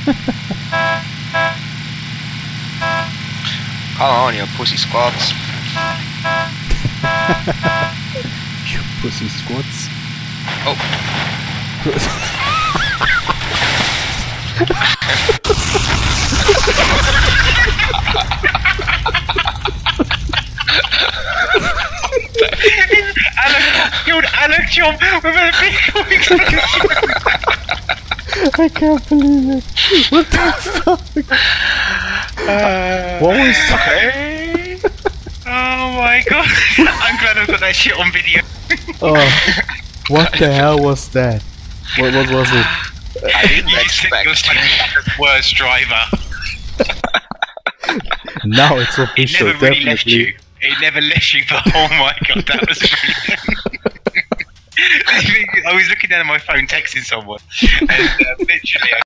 Call on, you pussy squats. you pussy squats. Oh. I looked, dude, Alex looked you up with a big I can't believe it. What the fuck? Uh, what was Okay. Oh my god. I'm glad I've got that shit on video. Oh, what the hell was that? What, what was it? I didn't You expect you're Sonic worst driver. Now it's It official, never really left you. It never left you, but oh my god, that was brilliant. I was looking down at my phone texting someone, and uh, literally I